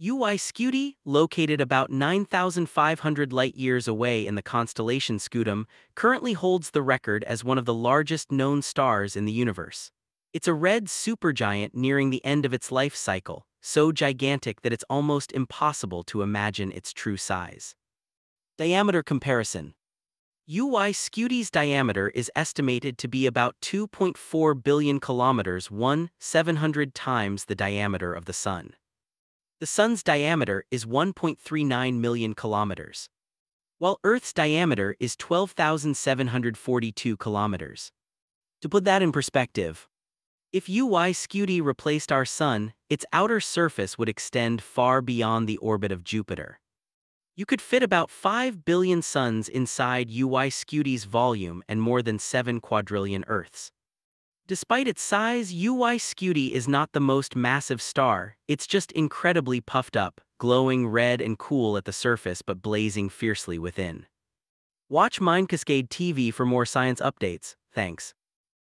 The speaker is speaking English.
UY Scuti, located about 9,500 light-years away in the constellation Scutum, currently holds the record as one of the largest known stars in the universe. It's a red supergiant nearing the end of its life cycle, so gigantic that it's almost impossible to imagine its true size. Diameter comparison. UY Scuti's diameter is estimated to be about 2.4 billion kilometers 1 700 times the diameter of the Sun. The Sun's diameter is 1.39 million kilometers, while Earth's diameter is 12,742 kilometers. To put that in perspective, if UY Scuti replaced our Sun, its outer surface would extend far beyond the orbit of Jupiter. You could fit about 5 billion suns inside UY Scuti's volume and more than 7 quadrillion Earths. Despite its size, UY Scuti is not the most massive star, it's just incredibly puffed up, glowing red and cool at the surface but blazing fiercely within. Watch Mind Cascade TV for more science updates, thanks.